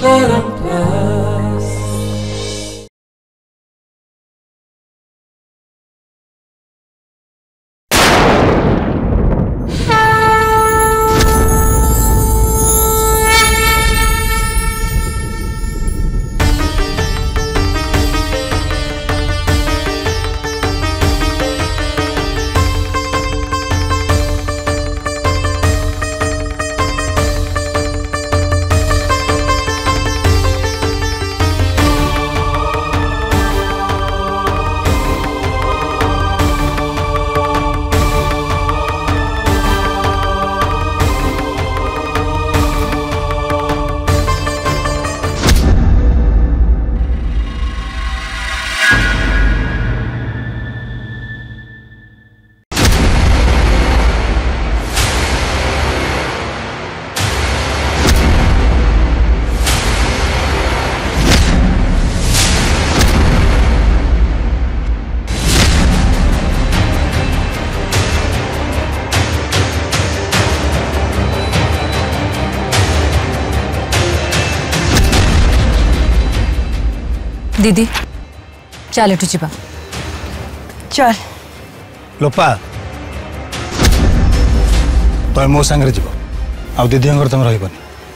taram, taram. दीदी चल eight जा चल लोपा तुम तो मो सांग दीदी तुम रही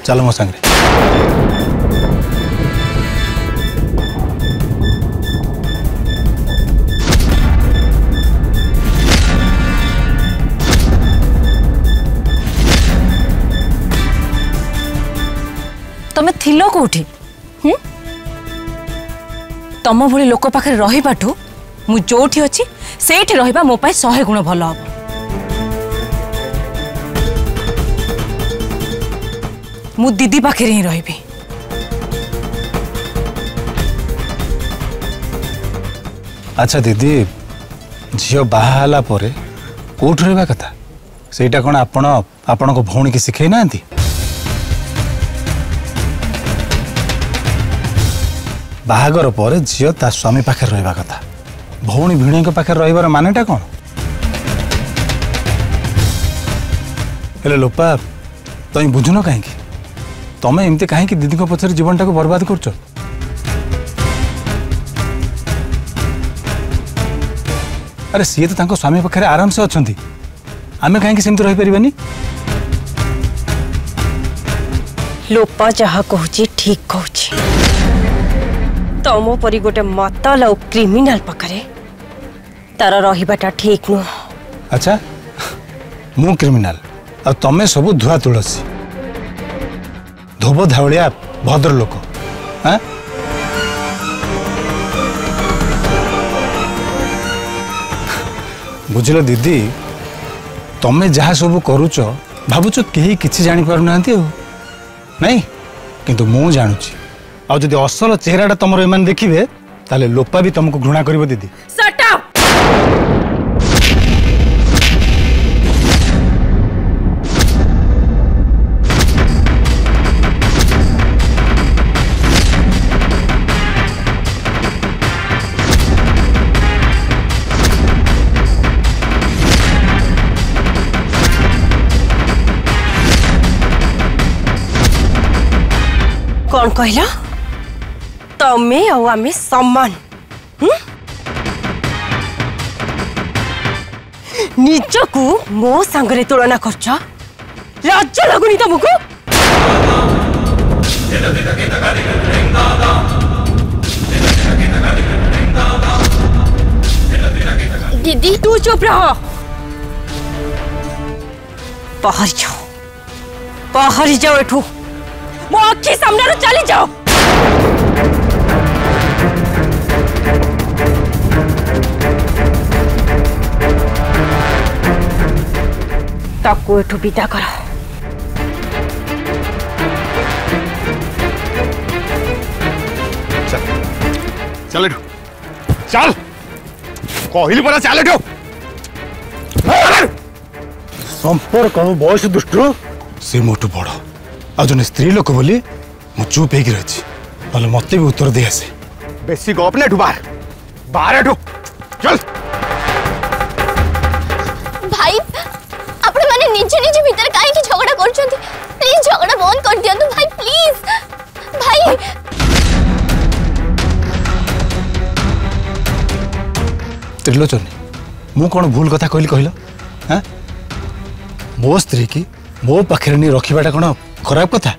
चल मो सांग तुम्हें कौटी ତମ ଭଳି ଲୋକ ପାଖରେ ରହିବାଠୁ ମୁଁ ଯେଉଁଠି ଅଛି ସେଇଠି ରହିବା ମୋ ପାଇଁ ଶହେ ଗୁଣ ଭଲ ହେବ ମୁଁ ଦିଦି ପାଖରେ ହିଁ ରହିବି ଆଚ୍ଛା ଦିଦି ଝିଅ ବାହା ହେଲା ପରେ କେଉଁଠି ରହିବା କଥା ସେଇଟା କ'ଣ ଆପଣ ଆପଣଙ୍କ ଭଉଣୀକି ଶିଖେଇ ନାହାନ୍ତି ବାହାଘର ପରେ ଝିଅ ତା ସ୍ୱାମୀ ପାଖରେ ରହିବା କଥା ଭଉଣୀ ଭିଣେଇଙ୍କ ପାଖରେ ରହିବାର ମାନେଟା କ'ଣ ହେଲେ ଲୋପା ତମେ ବୁଝୁନ କାହିଁକି ତମେ ଏମିତି କାହିଁକି ଦିଦିଙ୍କ ପଛରେ ଜୀବନଟାକୁ ବର୍ବାଦ କରୁଛ ଆରେ ସିଏ ତ ତାଙ୍କ ସ୍ୱାମୀ ପାଖରେ ଆରାମସେ ଅଛନ୍ତି ଆମେ କାହିଁକି ସେମିତି ରହିପାରିବାନି ଲୋପା ଯାହା କହୁଛି ଠିକ୍ କହୁଛି ତମ ପରି ଗୋଟେ ମତଲ ଆଉ କ୍ରିମିନାଲ ପାଖରେ ତାର ରହିବାଟା ଠିକ୍ ନୁହଁ ଆଚ୍ଛା ମୁଁ କ୍ରିମିନାଲ ଆଉ ତମେ ସବୁ ଧୁଆ ତୁଳସୀ ଧୋବ ଧାଉଳିଆ ଭଦ୍ରଲୋକ ହଁ ବୁଝିଲ ଦିଦି ତମେ ଯାହା ସବୁ କରୁଛ ଭାବୁଛ କେହି କିଛି ଜାଣିପାରୁନାହାନ୍ତି ଆଉ ନାଇଁ କିନ୍ତୁ ମୁଁ ଜାଣୁଛି आदि असल चेहरा तुम देखिए लोपा भी तुमको घृणा कर दीदी कौन कहला Tommy ou a Miss Someone. Hmm? ନିଜକୁ ମୋ ସାଙ୍ଗରେ ତୁଳନା କରୁଛ ଲାଜ ଲାଗୁନି ତମକୁ ଦିଦି ତୁ ଚୁପ୍ ରହ ପହରି ଯାଅ ପହରି ଯାଅ ଏଠୁ ମୋ ଆଖି ସାମ୍ନାରୁ ଚାଲି ଯାଅ তাকে এঠু বিদা কর চল এঠু চল কহিলি পরা চাল এঠু সম্পর্ক বয়স দৃষ্টির সে মোটু বড় আর জন স্ত্রী লোক বলে মু চুপ হয়ে রয়েছি নলে মতো বি উত্তর দিয়ে আসে বেশি গপ না এঠু বার বার এঠু চল ତ୍ରିଲୋଚନୀ ମୁଁ କ'ଣ ଭୁଲ କଥା କହିଲି କହିଲ ହଁ ମୋ ସ୍ତ୍ରୀକି ମୋ ପାଖରେ ନେଇ ରଖିବାଟା କ'ଣ ଖରାପ କଥା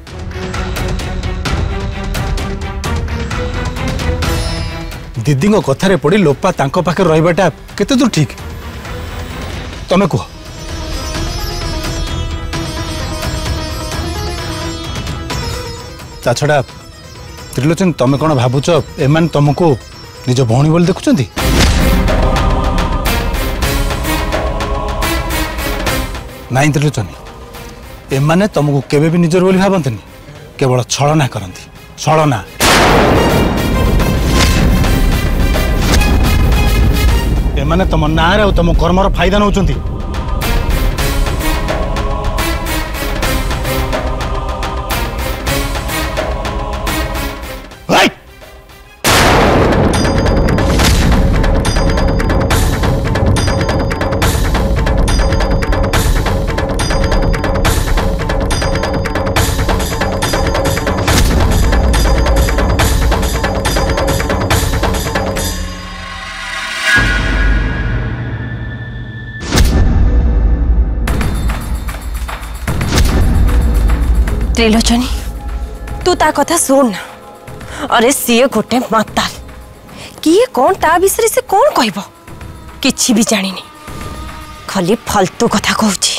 ଦିଦିଙ୍କ କଥାରେ ପଡ଼ି ଲୋପା ତାଙ୍କ ପାଖରେ ରହିବାଟା କେତେ ଦୂର ଠିକ୍ ତମେ କୁହ ତା ଛଡ଼ା ତ୍ରିଲୋଚନ ତମେ କ'ଣ ଭାବୁଛ ଏମାନେ ତମକୁ ନିଜ ଭଉଣୀ ବୋଲି ଦେଖୁଛନ୍ତି ନାଇଁ ଦେଲୁଚନି ଏମାନେ ତୁମକୁ କେବେ ବି ନିଜର ବୋଲି ଭାବନ୍ତିନି କେବଳ ଛଳନା କରନ୍ତି ଛଳନା ଏମାନେ ତୁମ ନାଁରେ ଆଉ ତୁମ କର୍ମର ଫାଇଦା ନେଉଛନ୍ତି ତ୍ରିଲୋଚନୀ ତୁ ତା କଥା ଶୁଣ ନା ଆରେ ସିଏ ଗୋଟେ ମାତାଲ କିଏ କ'ଣ ତା ବିଷୟରେ ସେ କ'ଣ କହିବ କିଛି ବି ଜାଣିନି ଖାଲି ଫାଲତୁ କଥା କହୁଛି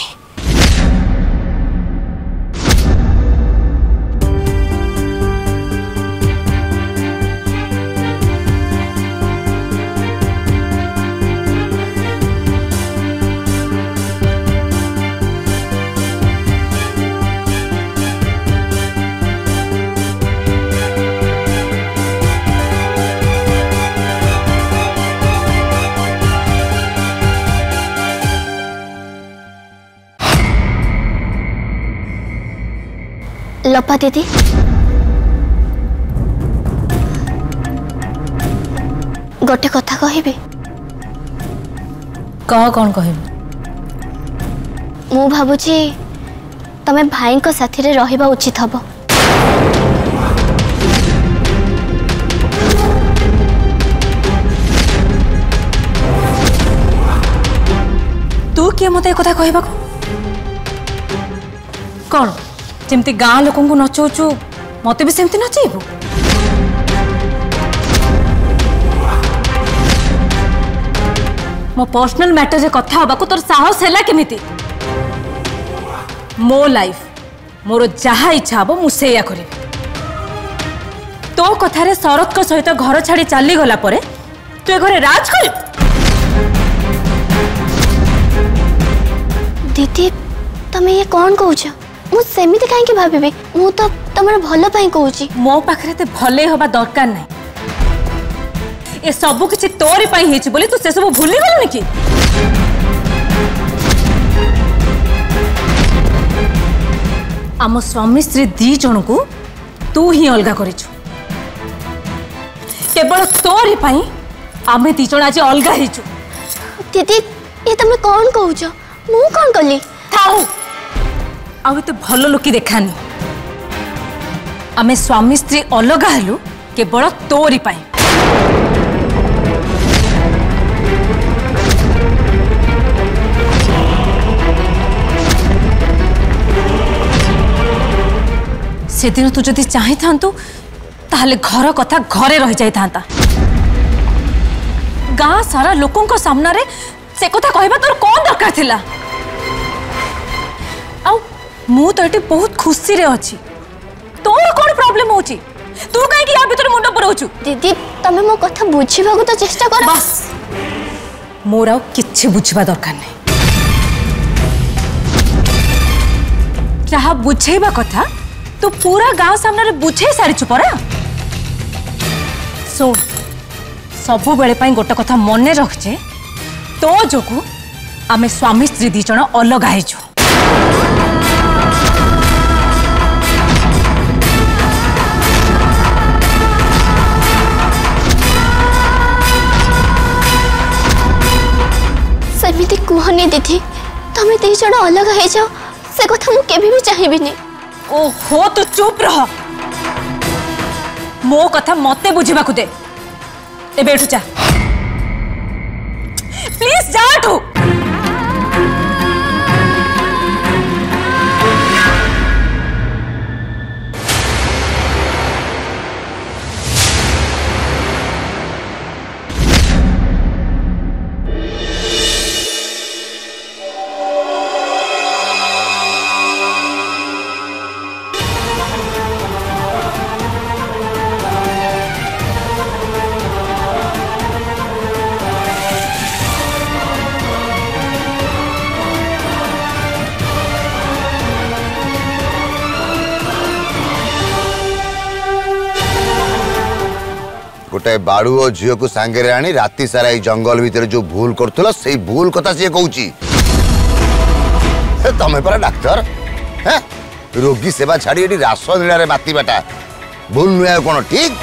लपा दीदी गोटे कथा कह कौन कहबी मु भाबुची तमे भाई को साथी रे रहबा उचित हबो तू किए मते ए कथा कहबा कौन ଯେମିତି ଗାଁ ଲୋକଙ୍କୁ ନଚଉଛୁ ମୋତେ ବି ସେମିତି ନଚେଇବୁ ମୋ ପର୍ସନାଲ ମ୍ୟାଟରରେ କଥା ହେବାକୁ ତୋର ସାହସ ହେଲା କେମିତି ମୋ ଲାଇଫ ମୋର ଯାହା ଇଚ୍ଛା ହେବ ମୁଁ ସେଇଆ କରିବି ତୋ କଥାରେ ଶରତଙ୍କ ସହିତ ଘର ଛାଡ଼ି ଚାଲିଗଲା ପରେ ତୁ ଏ ଘରେ ରାଜ କରିବୁ ଦିଦି ତମେ ଇଏ କ'ଣ କହୁଛ ମୁଁ ସେମିତି କାହିଁକି ଭାବିବି ମୁଁ ତ ତମର ଭଲ ପାଇଁ କହୁଛି ମୋ ପାଖରେ ଏତେ ଭଲେଇ ହବା ଦରକାର ନାହିଁ ଏ ସବୁ କିଛି ତୋରି ପାଇଁ ହେଇଛି ବୋଲି ତୁ ସେସବୁ ଭୁଲି ଗଲୁନି କି ଆମ ସ୍ୱାମୀ ସ୍ତ୍ରୀ ଦି ଜଣଙ୍କୁ ତୁ ହିଁ ଅଲଗା କରିଛୁ କେବଳ ତୋରି ପାଇଁ ଆମେ ଦି ଜଣ ଆଜି ଅଲଗା ହେଇଛୁ ଦିଦି ଏ ତମେ କଣ କହୁଛ ମୁଁ କଣ କଲି ଥାଉ आते भल लोकी देखानी आम स्वामी स्त्री अलग हलु केवल तोरी से दिन तू जदि चाहे था ताहले घर कथा घरे रही जाई था गाँ सारा लोकों सामने से कथा कह तोर कौन दरकार थिला ମୁଁ ତ ଏଠି ବହୁତ ଖୁସିରେ ଅଛି ତୋର କ'ଣ ପ୍ରୋବ୍ଲେମ୍ ହେଉଛି ତୁ କାହିଁକି ୟା ଭିତରେ ମୁଣ୍ଡ ପୁରଉଛୁ ଦିଦି ତମେ ମୋ କଥା ବୁଝିବାକୁ ତ ଚେଷ୍ଟା କର ବାସ୍ ମୋର ଆଉ କିଛି ବୁଝିବା ଦରକାର ନାହିଁ ଯାହା ବୁଝେଇବା କଥା ତୁ ପୁରା ଗାଁ ସାମ୍ନାରେ ବୁଝେଇ ସାରିଛୁ ପରା ଶୁଣ ସବୁବେଳେ ପାଇଁ ଗୋଟେ କଥା ମନେ ରଖିଛେ ତୋ ଯୋଗୁଁ ଆମେ ସ୍ୱାମୀ ସ୍ତ୍ରୀ ଦୁଇ ଜଣ ଅଲଗା ହେଇଛୁ କୁହନି ଦିଦି ତମେ ଦୁଇ ଜଣ ଅଲଗା ହେଇଯାଅ ସେ କଥା ମୁଁ କେବେ ବି ଚାହିଁବିନି ଓହୋ ତୁ ଚୁପ୍ ରହ ମୋ କଥା ମତେ ବୁଝିବାକୁ ଦେ ଏବେ ଏଠୁ ଯା ପ୍ଲିଜ୍ ଯା ଏଠୁ গোটাଏ ବାଳୁଅ ଝିଅକୁ ସାଙ୍ଗରେ ଆଣି ରାତି ସାରା ଏଇ ଜଙ୍ଗଲ ଭିତରେ ଯୋଉ ଭୁଲ କରୁଥିଲ ସେଇ ଭୁଲ କଥା ସିଏ କହୁଛି ତମେ ପରା ଡାକ୍ତର ହଁ ରୋଗୀ ସେବା ଛାଡ଼ି ଏଠି ରାସ ନୀଳାରେ ମାତିବାଟା ଭୁଲ ନୁହେଁ ଆଉ କ'ଣ ଠିକ୍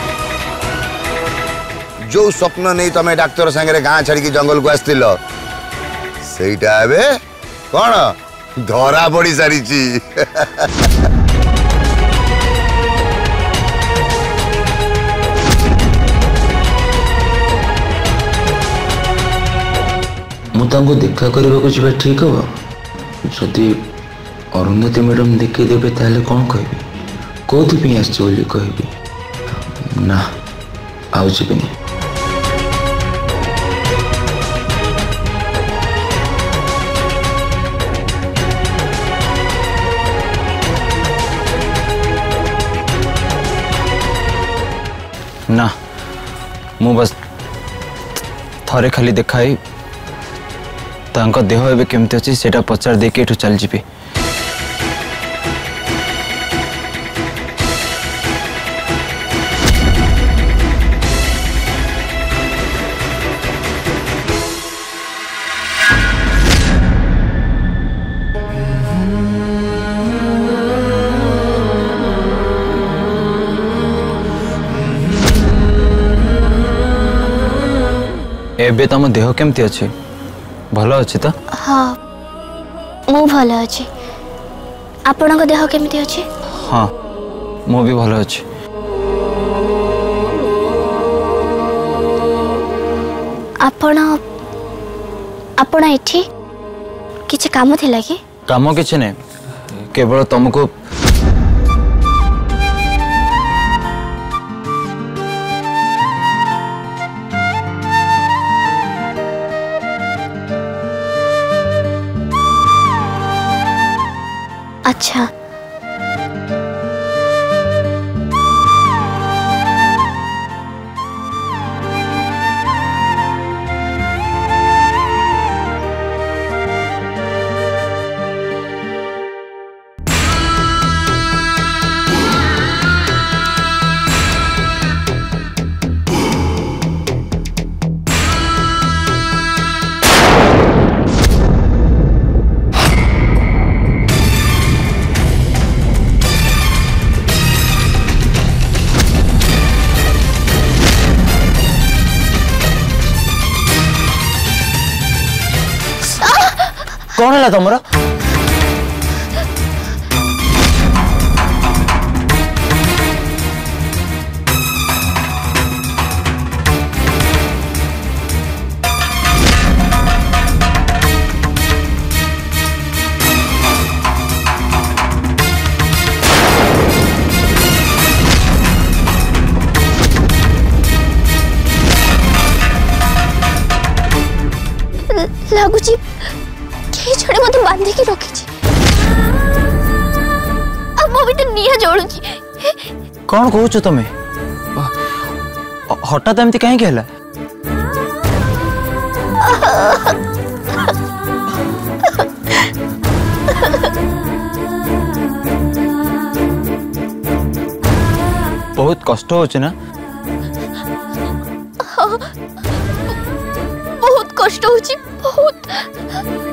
ଯୋଉ ସ୍ୱପ୍ନ ନେଇ ତମେ ଡାକ୍ତର ସାଙ୍ଗରେ ଗାଁ ଛାଡ଼ିକି ଜଙ୍ଗଲକୁ ଆସିଥିଲ ସେଇଟା ଏବେ କ'ଣ ଧରା ପଡ଼ି ସାରିଛି सुनीता देखा करने को ठीक हे जदि अरुंधति मैडम देखेदे कौन कह कौप आह आवे ना मु बस थरे खाली देखाई ତାଙ୍କ ଦେହ ଏବେ କେମିତି ଅଛି ସେଇଟା ପଚାରି ଦେଇକି ଏଠୁ ଚାଲିଯିବି ଏବେ ତମ ଦେହ କେମିତି ଅଛି ଭଲ ଅଛି ତ ହଁ ମୁଁ ଭଲ ଅଛି ଆପଣଙ୍କ ଦେହ କେମିତି ଅଛି ହଁ ମୁଁ ବି ଭଲ ଅଛି ଆପଣ ଆପଣ ଏଠି କିଛି କାମ ଥିଲା କି କାମ କିଛି ନାହିଁ କେବଳ ତମକୁ अच्छा lan adamı କ'ଣ କହୁଛ ତମେ ହଠାତ୍ ଏମିତି କାହିଁକି ହେଲା ବହୁତ କଷ୍ଟ ହଉଛି ନା ବହୁତ କଷ୍ଟ ହଉଛି ବହୁତ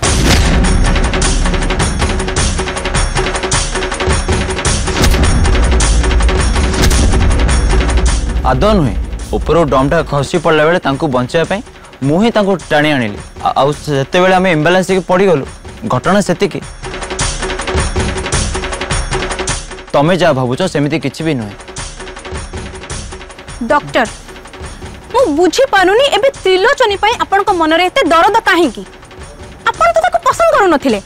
ପାଦ ନୁହେଁ ଉପରୁ ଡମ୍ଟା ଖସି ପଡ଼ିଲା ବେଳେ ତାଙ୍କୁ ବଞ୍ଚାଇବା ପାଇଁ ମୁଁ ହିଁ ତାଙ୍କୁ ଟାଣି ଆଣିଲି ଆଉ ସେତେବେଳେ ଆମେ ଇମ୍ବାଲାନ୍ସ ହେଇକି ପଡ଼ିଗଲୁ ଘଟଣା ସେତିକି ତମେ ଯାହା ଭାବୁଛ ସେମିତି କିଛି ବି ନୁହେଁ ଡକ୍ଟର ମୁଁ ବୁଝିପାରୁନି ଏବେ ତ୍ରିଲୋଚନୀ ପାଇଁ ଆପଣଙ୍କ ମନରେ ଏତେ ଦରଦ କାହିଁକି ଆପଣ ତ ତାକୁ ପସନ୍ଦ କରୁନଥିଲେ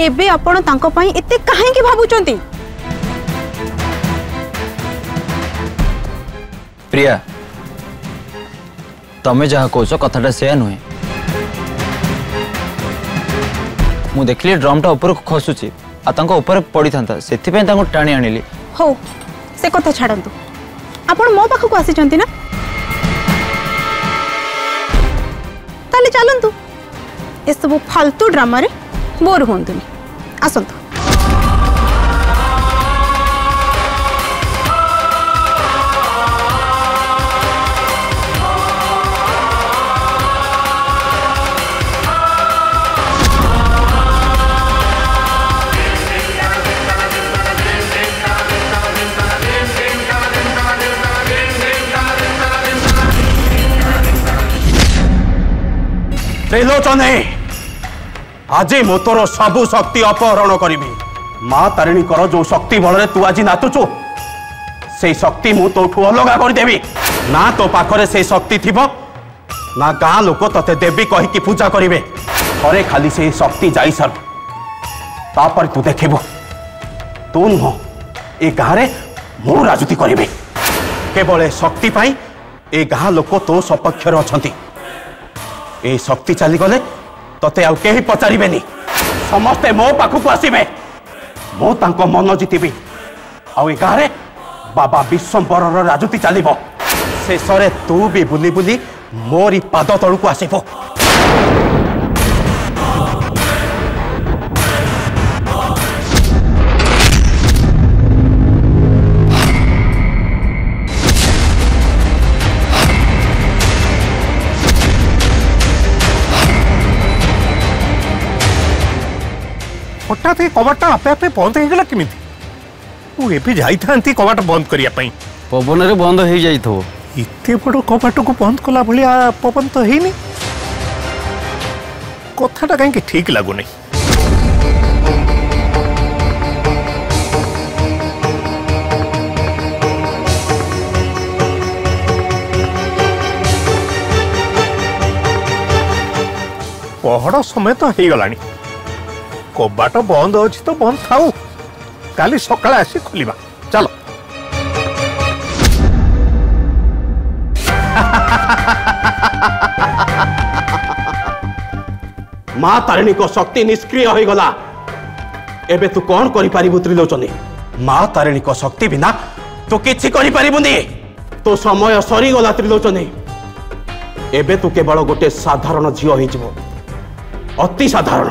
एबे आपण तांक पई एते काहे की भाबुचंती प्रिया तमे जहा कोसो कथाटा से नहि मु देखली ड्रमटा ऊपर खसुचि आ तांक ऊपर पड़ी थांता सेति पई तांको टाणी आनिली हो से कथा छाडंतु आपण मो पाखु को आसी चंती ना ताले चालंतु ए सब फालतू ड्रामा रे ବୋର୍ ହୁଅନ୍ତୁନି ଆସନ୍ତୁ 谁罗庄内？আজি ମୁଁ ତୋର ସବୁ ଶକ୍ତି ଅପହରଣ କରିବି ମା ତାରିଣୀଙ୍କର ଯୋଉ ଶକ୍ତି ବଳରେ ତୁ ଆଜି ନାଚୁଛୁ ସେଇ ଶକ୍ତି ମୁଁ ତୋଠୁ ଅଲଗା କରିଦେବି ନା ତୋ ପାଖରେ ସେଇ ଶକ୍ତି ଥିବ ନା ଗାଁ ଲୋକ ତତେ ଦେବୀ କହିକି ପୂଜା କରିବେ ଥରେ ଖାଲି ସେଇ ଶକ୍ତି ଯାଇସାରୁ ତାପରେ ତୁ ଦେଖିବୁ ତୁ ନୁହଁ ଏ ଗାଁରେ ମୁଁ ରାଜୁତି କରିବି କେବଳ ଏ ଶକ୍ତି ପାଇଁ ଏ ଗାଁ ଲୋକ ତୋ ସପକ୍ଷରେ ଅଛନ୍ତି ଏ ଶକ୍ତି ଚାଲିଗଲେ ତତେ ଆଉ କେହି ପଚାରିବେନି ସମସ୍ତେ ମୋ ପାଖକୁ ଆସିବେ ମୁଁ ତାଙ୍କ ମନ ଜିତିବି ଆଉ ଏ ଗାଁରେ ବାବା ବିଶ୍ୱମ୍ବରର ରାଜୁତି ଚାଲିବ ଶେଷରେ ତୁ ବି ବୁଲି ବୁଲି ମୋରି ପାଦ ତଳକୁ ଆସିବୁ হঠাৎ এই কবাটটা আপে আপে বন্ধ হয়ে কেমিতি মু এবে যাইথান্তি কবাট বন্ধ করিয়া পাই পবনরে বন্ধ হয়ে যাইতো এতে বড় কবাটকু বন্ধ কলা ভলিয়া পবন তো হইনি কথাটা কাইকি ঠিক লাগুনি ପହଡ଼ ସମୟ ତ ହେଇଗଲାଣି কবাট বন্ধ অছি তো বন্ধ থাও কালি সকালে আসি খুলিবা চলো মা তারিণীক শক্তি নিষ্ক্রিয় হয়ে গলা এবে তু কণ করি পারিবু ত্রিলোচনী মা তারিণীক শক্তি বিনা তু কিছু করে পারিবুনি তো সময় সরি গলা ত্রিলোচনী এবে তু কেবল গোটে সাধারণ ঝিও হয়ে যাব অতি সাধারণ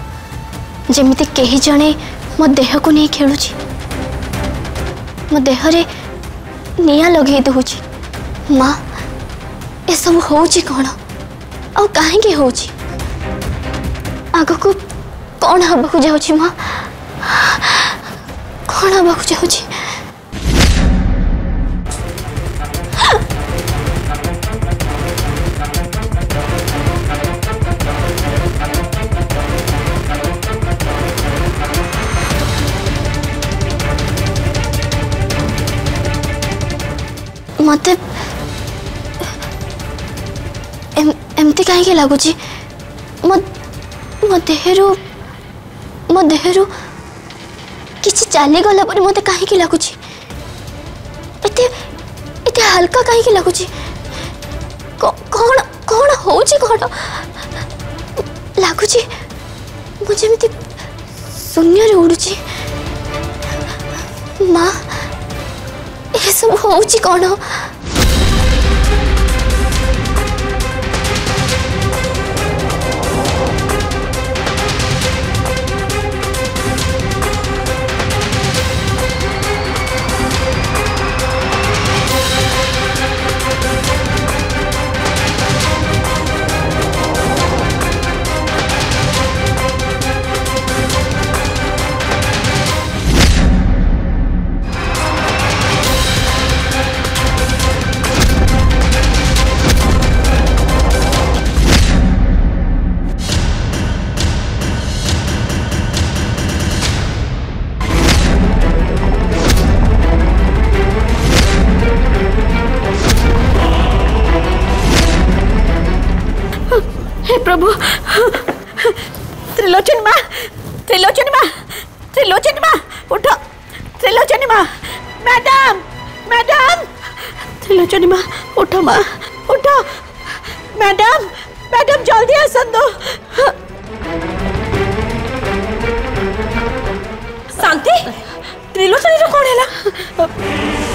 जमी के जड़े मो देह को नहीं खेलु मो देह नि लगे दौर माँ ये सब हूँ कौन आग को कौन हाबक जा कौन हाबक जा ଟିକେ ଲାଗୁଛି ମୋ ମୋ ଦେହରୁ ମୋ ଦେହରୁ କିଛି ଚାଲିଗଲା ପରେ ମୋତେ କାହିଁକି ଲାଗୁଛି ଏତେ ଏତେ ହାଲକା କାହିଁକି ଲାଗୁଛି କ'ଣ କ'ଣ ହେଉଛି କ'ଣ ଲାଗୁଛି ମୁଁ ଯେମିତି ଶୂନ୍ୟରେ ଉଡ଼ୁଛି ମା ଏସବୁ ହେଉଛି କ'ଣ प्रभु त्रिलोचन मा त्रिलोचन मा त्रिलोचन मा उठो त्रिलोचन मा मैडम मैडम त्रिलोचन मा उठो मा उठो मैडम मैडम जल्दी आसन दो शांति त्रिलोचन जो कोन हैला